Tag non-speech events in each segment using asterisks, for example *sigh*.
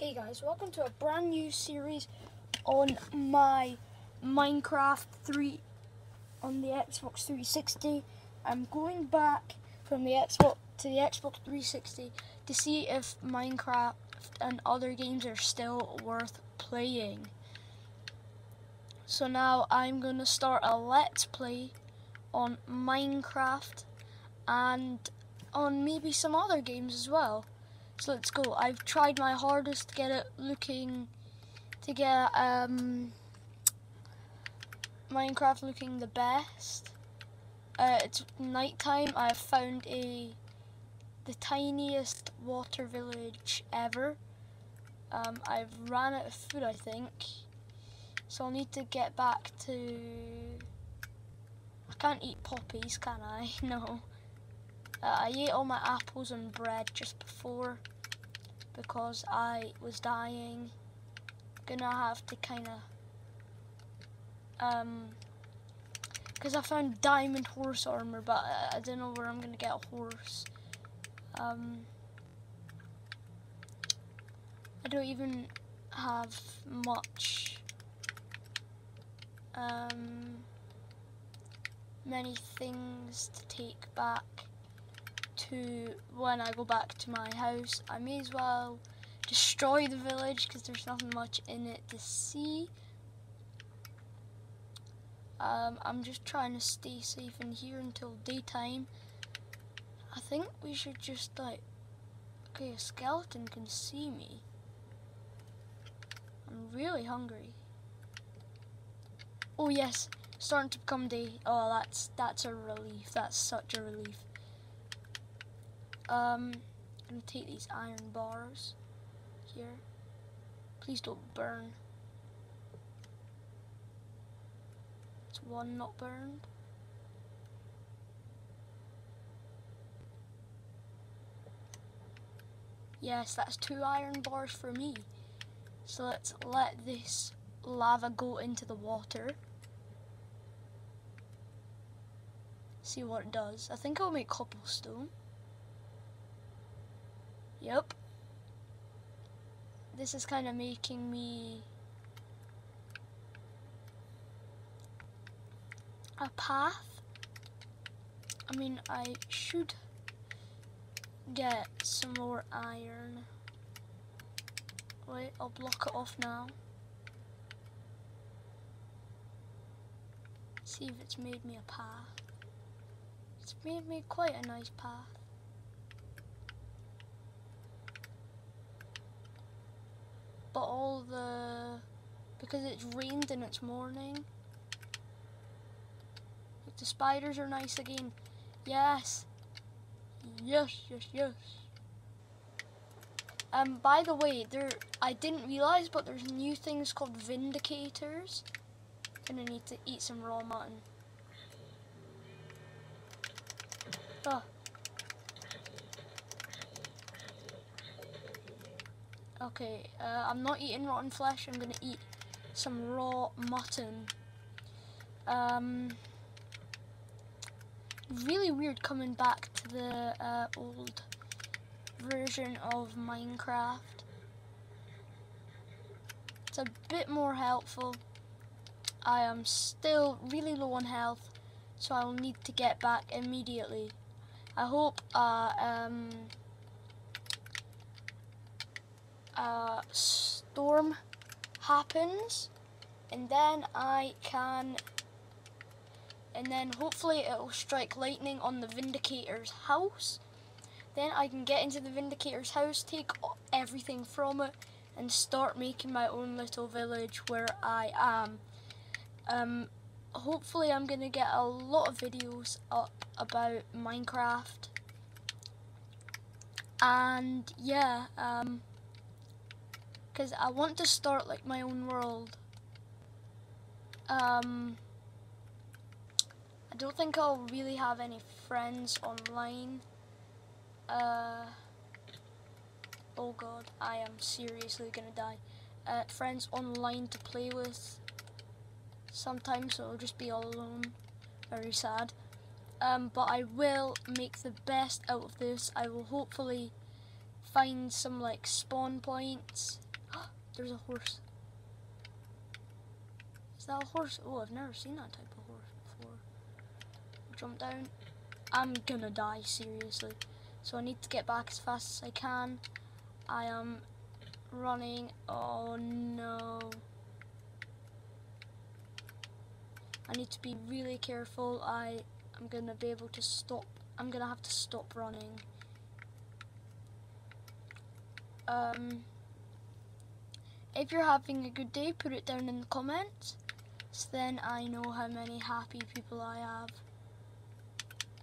Hey guys, welcome to a brand new series on my Minecraft 3 on the Xbox 360. I'm going back from the Xbox to the Xbox 360 to see if Minecraft and other games are still worth playing. So now I'm going to start a let's play on Minecraft and on maybe some other games as well. So let's go. I've tried my hardest to get it looking, to get um, Minecraft looking the best. Uh, it's nighttime. I have found a the tiniest water village ever. Um, I've ran out of food, I think. So I'll need to get back to... I can't eat poppies, can I? *laughs* No. Uh, I ate all my apples and bread just before because I was dying. Gonna have to kind of um because I found diamond horse armor, but I, I don't know where I'm gonna get a horse. Um, I don't even have much um, many things to take back to when I go back to my house. I may as well destroy the village because there's nothing much in it to see. Um, I'm just trying to stay safe in here until daytime. I think we should just like, okay, a skeleton can see me. I'm really hungry. Oh yes, starting to become day. Oh, that's that's a relief. That's such a relief. Um, I'm gonna take these iron bars here. Please don't burn. It's one not burned. Yes, that's two iron bars for me. So let's let this lava go into the water. See what it does. I think I'll make cobblestone. Yep. This is kind of making me a path. I mean, I should get some more iron. Wait, I'll block it off now. See if it's made me a path. It's made me quite a nice path. But all the... Because it's rained and it's morning. the spiders are nice again. Yes. Yes, yes, yes. Um, by the way, there I didn't realise, but there's new things called Vindicators. Gonna need to eat some raw mutton. Oh. Okay, uh, I'm not eating rotten flesh, I'm gonna eat some raw mutton. Um, really weird coming back to the uh, old version of Minecraft. It's a bit more helpful. I am still really low on health, so I'll need to get back immediately. I hope uh, um, a storm happens, and then I can and then hopefully it'll strike lightning on the Vindicator's house. Then I can get into the Vindicator's house, take everything from it, and start making my own little village where I am. Um, hopefully I'm going to get a lot of videos up about Minecraft. And yeah, um, because I want to start like my own world. Um, I don't think I'll really have any friends online. Uh, oh god, I am seriously gonna die. Uh, friends online to play with sometimes, so I'll just be all alone. Very sad. Um, but I will make the best out of this. I will hopefully find some like spawn points There's a horse. Is that a horse? Oh, I've never seen that type of horse before. Jump down. I'm gonna die, seriously. So I need to get back as fast as I can. I am running. Oh no. I need to be really careful. I am gonna be able to stop. I'm gonna have to stop running. Um, if you're having a good day, put it down in the comments. So then I know how many happy people I have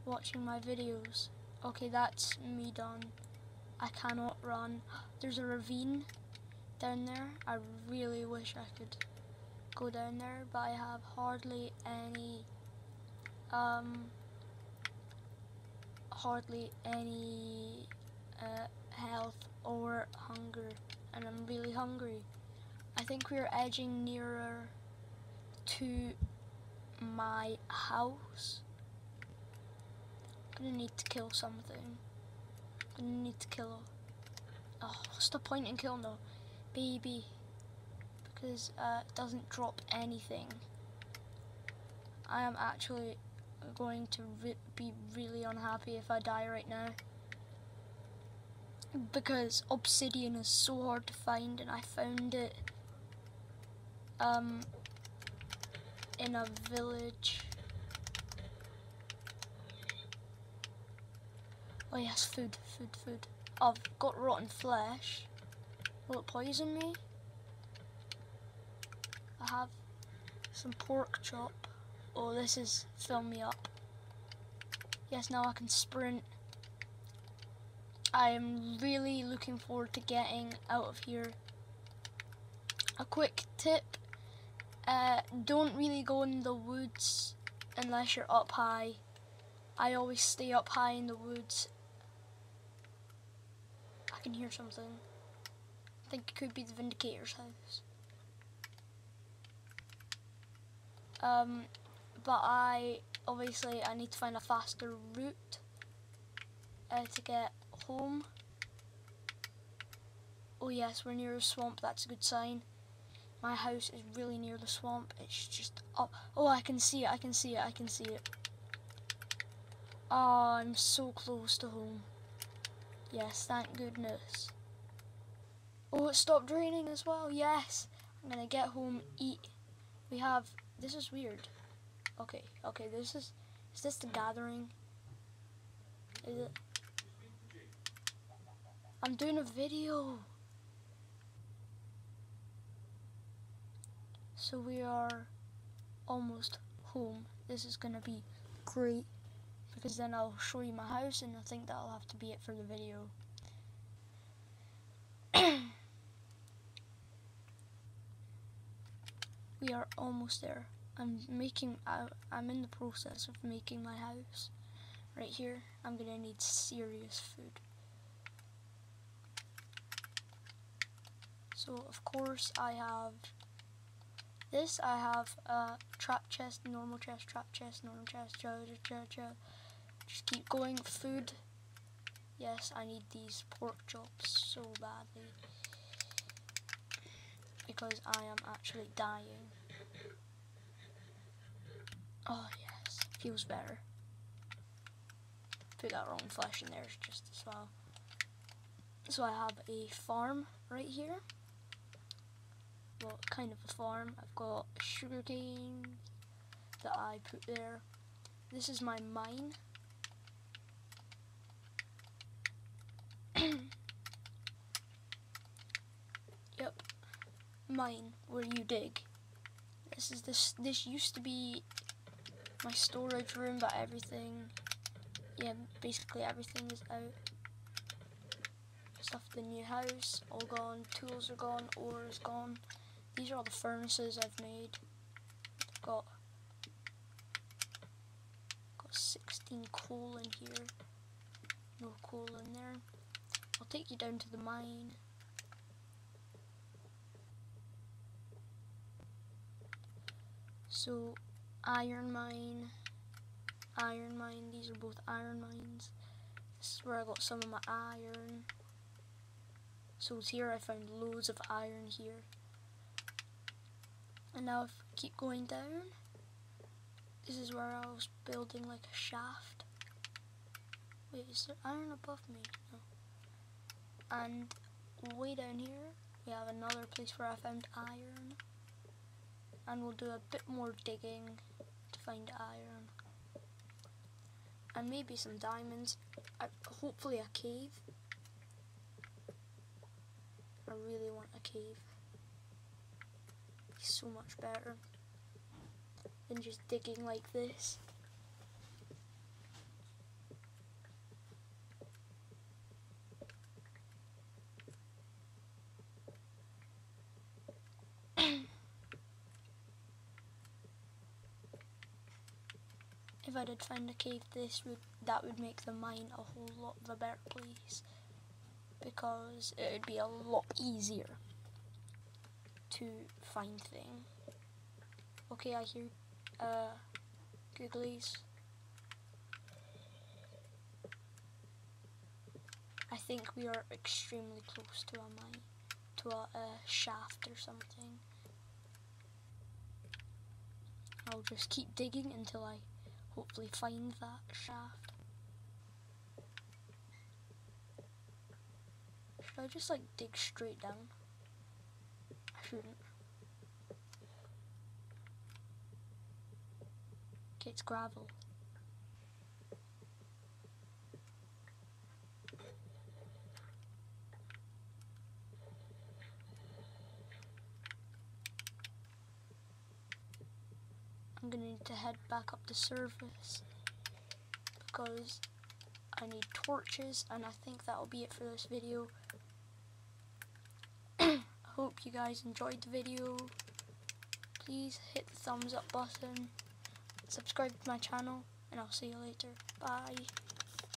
watching my videos. Okay, that's me done. I cannot run. There's a ravine down there. I really wish I could go down there, but I have hardly any, um, hardly any uh, health or hunger, and I'm really hungry. I think we're edging nearer to my house. I'm gonna need to kill something. I'm gonna need to kill. Oh, what's the point in killing the baby? because uh, it doesn't drop anything. I am actually going to re be really unhappy if I die right now because obsidian is so hard to find and I found it um, in a village. Oh yes, food, food, food. I've got rotten flesh. Will it poison me? I have some pork chop. Oh, this is filling me up. Yes, now I can sprint. I am really looking forward to getting out of here. A quick tip, uh, don't really go in the woods unless you're up high. I always stay up high in the woods. I can hear something. I think it could be the Vindicator's house. Um, but I obviously I need to find a faster route uh, to get home. Oh yes, we're near a swamp. That's a good sign. My house is really near the swamp. It's just up. Oh, I can see it. I can see it. I can see it. Oh, I'm so close to home. Yes, thank goodness. Oh, it stopped raining as well. Yes. I'm going to get home, eat. We have this is weird. Okay, okay, this is, is this the gathering? Is it? I'm doing a video. So we are almost home. This is gonna be great because then I'll show you my house and I think that'll have to be it for the video. *clears throat* we are almost there. I'm making, I, I'm in the process of making my house. Right here, I'm gonna need serious food. So of course I have this, I have a trap chest, normal chest, trap chest, normal chest, just keep going, food. Yes, I need these pork chops so badly because I am actually dying. Oh yes, feels better. Put that wrong flesh in there just as well. So I have a farm right here. Well, kind of a farm. I've got sugar cane that I put there. This is my mine. *coughs* Yep, mine where you dig. This is this this used to be my storage room, but everything, yeah, basically everything is out. Stuff the new house, all gone. Tools are gone. Ore is gone. These are all the furnaces I've made. Got got 16 coal in here. No coal in there. I'll take you down to the mine. So, iron mine, iron mine, these are both iron mines. This is where I got some of my iron. So here I found loads of iron here. And now if we keep going down, this is where I was building like a shaft. Wait, is there iron above me? No. And way down here, we have another place where I found iron. And we'll do a bit more digging to find iron. And maybe some diamonds. Uh, hopefully a cave. I really want a cave. So much better than just digging like this. if I did find a cave this would that would make the mine a whole lot of a better place because it would be a lot easier to find thing. Okay, I hear uh, googlies. I think we are extremely close to a mine, to a, a shaft or something. I'll just keep digging until I hopefully find that shaft. Should I just like dig straight down? Okay, it's gravel. I'm gonna need to head back up the surface because I need torches and I think that'll be it for this video. Hope you guys enjoyed the video. Please hit the thumbs up button, subscribe to my channel, and I'll see you later. Bye.